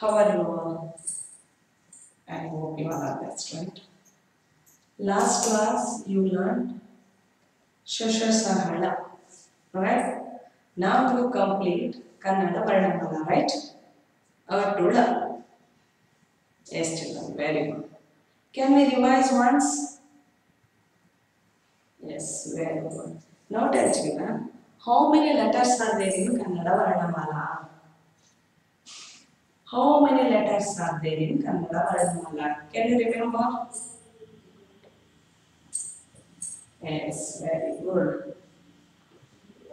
However, I uh, hope you all are right. Last class you learned Shashasahala. right? Now to complete Kannada Paranamala, right? Our Tula. Yes, children, very good. Can we revise once? Yes, very good. Now tell children, how many letters are there in Kannada Varanamala? How many letters are there in Kannada Varnamala? Can you remember? Yes, very good.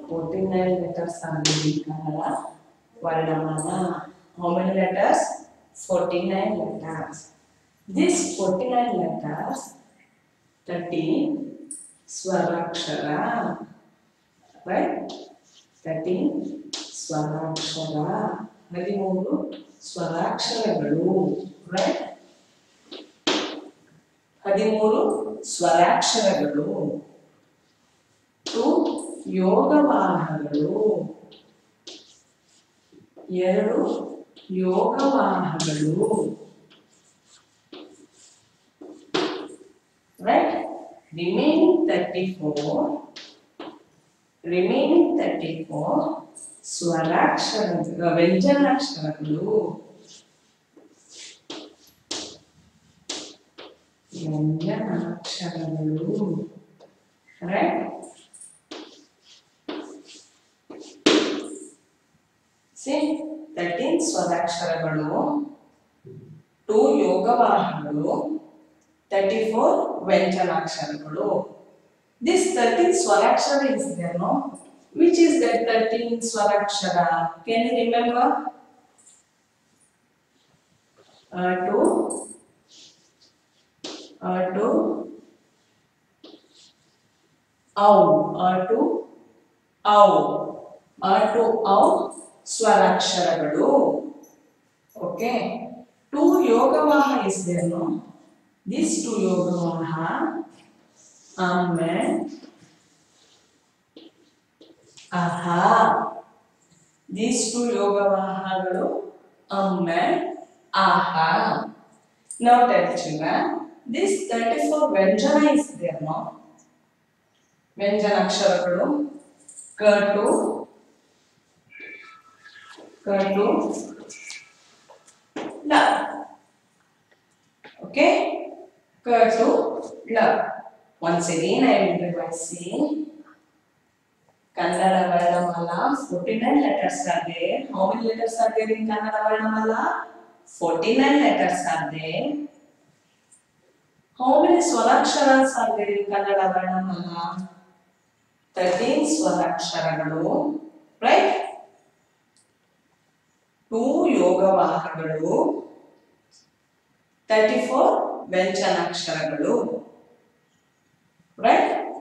49 letters are there in Kannada Varnamala. How many letters? 49 letters. These 49 letters, 13 Swarakshara. Right? 13 Swarakshara. ಹದಿಮೂರು ಸ್ವರಾಕ್ಷರಗಳು right ಹದಿಮೂರು ಸ್ವರಾಕ್ಷರಗಳು. Two ಯೋಗವಾಹಗಳು ಎರಡು ಯೋಗವಾಹಗಳು right remaining thirty four remaining thirty four ಸ್ವರಾಕ್ಷರ ವ್ಯಂಜನಾಕ್ಷರಗಳು ವ್ಯಂಜನಾಕ್ಷರಗಳು right C thirteen ಸ್ವರಾಕ್ಷರಗಳು two ಯೋಗವಾಹಗಳು thirty four ವ್ಯಂಜನಾಕ್ಷರಗಳು This 13 Swarakshara is there, no? Which is that 13 Swarakshara? Can you remember? Auto, auto, au, auto, au, auto, au, Swarakshara. Okay. Two yoga vaha is there, no? These two yoga vaha. Amen. This two ಯೋಗವಾಹ ಅಮ್ಮೆ ಅಹ these two ಯೋಗವಾಹಗಳು ಅಮ್ಮೆ ಆಹ ನಾವು tell children this thirty four ವ್ಯಂಜನ is there no ವ್ಯಂಜನಾಕ್ಷರಗಳು ಕಟು ಕಟು ಲ okay ಕಟು ಲ Once again, I will revise saying Kannada Varnamala, 49 letters are there. How many letters are there in Kannada Varnamala? 49 letters are there. How many Swaraksharas are there in Kannada Varnamala? 13 Swaraksharagalu, right? 2 yoga Yogavahagalu, 34 Vyanjanaksharagalu. Right?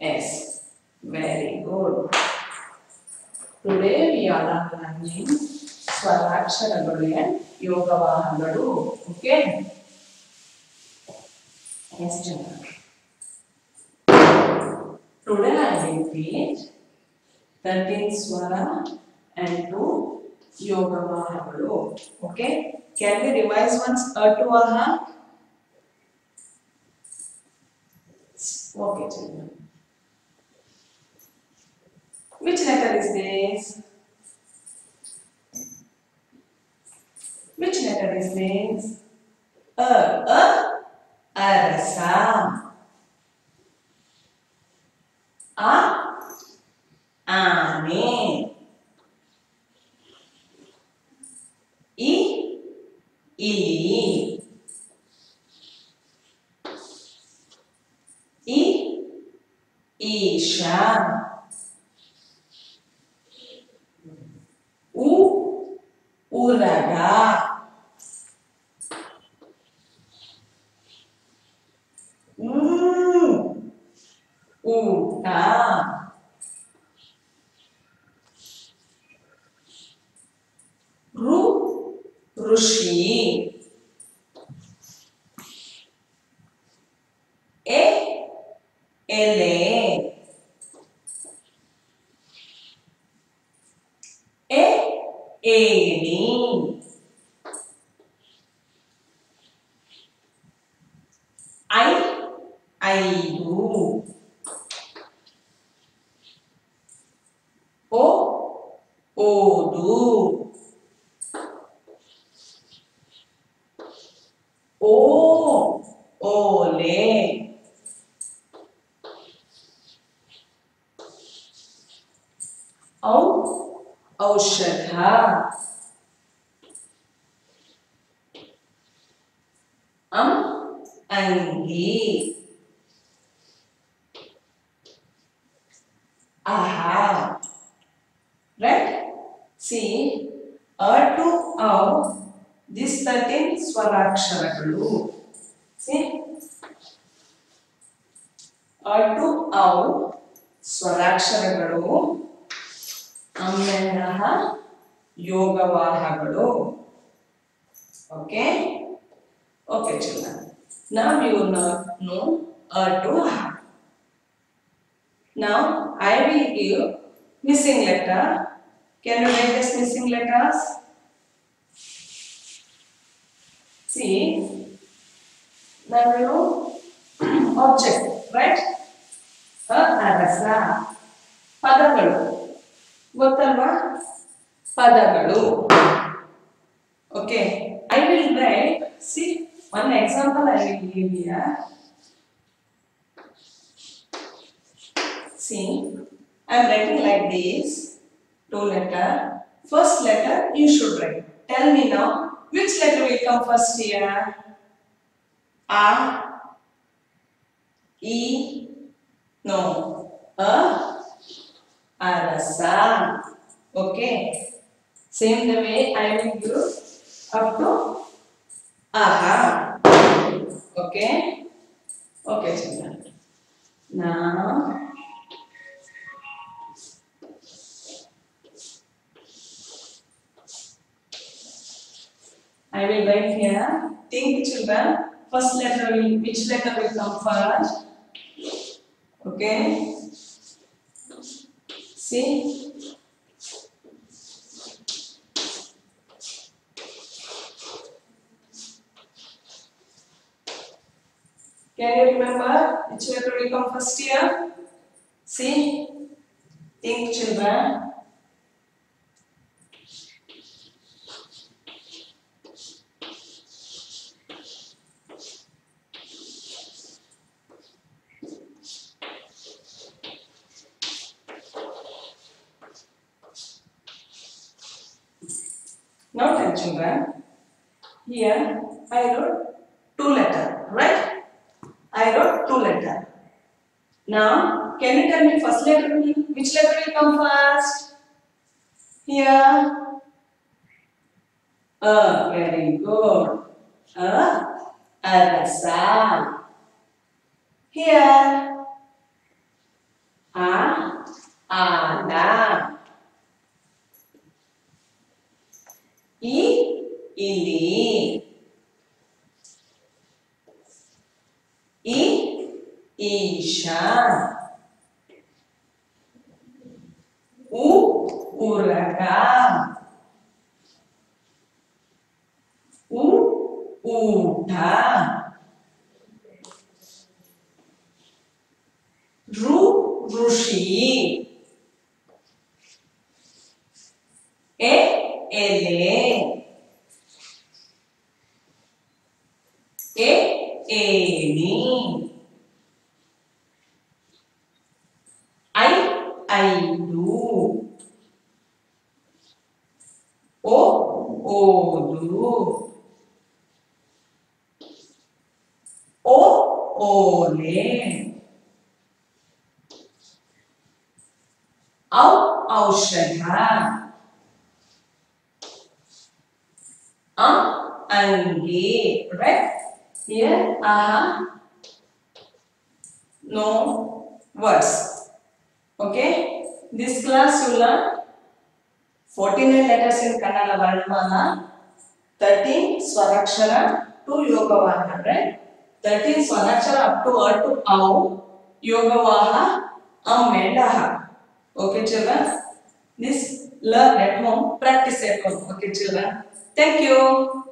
Yes. Today we are learning ಸ್ವರಾಕ್ಷರಗಳು and ಯೋಗವಾಹಗಳು okay Yes, children. Today I will teach 13 swara and 2 yogavahaಗಳು Okay? Can we revise once Atvaha? Okay, children. Which letter is this? Which letter is this? A, a, arasa. o uragá. Hum, o tá. Ru, ruxi. aí do o, o do o, olê, o. O chegar, am, anguir, ಆಹಾ right see a to ಔ this 13 ಸ್ವರಾಕ್ಷರಗಳು see a to ಔ ಸ್ವರಾಕ್ಷರಗಳು ಆಮೇಲೆ ಯೋಗವಾಹಗಳು okay okay children now you know, know a to ha now i will give missing letter can you write this missing letters see now you know object right a ಅರಸ ಪದಗಳು ಗೊತ್ತಲ್ವಾ ಪದಗಳು okay I will write C one example I will give here See, I am writing like this, two letter. First letter you should write. Tell me now, which letter will come first here? A, E, no, A, Arasa. Okay. Same the way I will do up to Aha. Okay. Okay, children. Now, I will write here. Think children. First letter will which letter will come first? Okay. See. Can you remember which letter will come first here? See. Think children. Now tell children. Here I wrote two letter, right? I wrote two letter. Now can you tell me first letter which letter will come first? Here. Uh, very good. Uh, arasa. Here. A, ala. e ili e ija o uragá u uta ru rushi olho. O olê. Ao, ao chegar. Am, ange right? Here a no words. Okay? This class you learn 49 letters in Kannada Varnamala, 13 Swarakshara, 2 Yogavaha, right? 13 Swarakshara up to or to Au, Yogavaha, Am and Aha. Okay, children? This learn at home, practice at home. Okay, children? Thank you.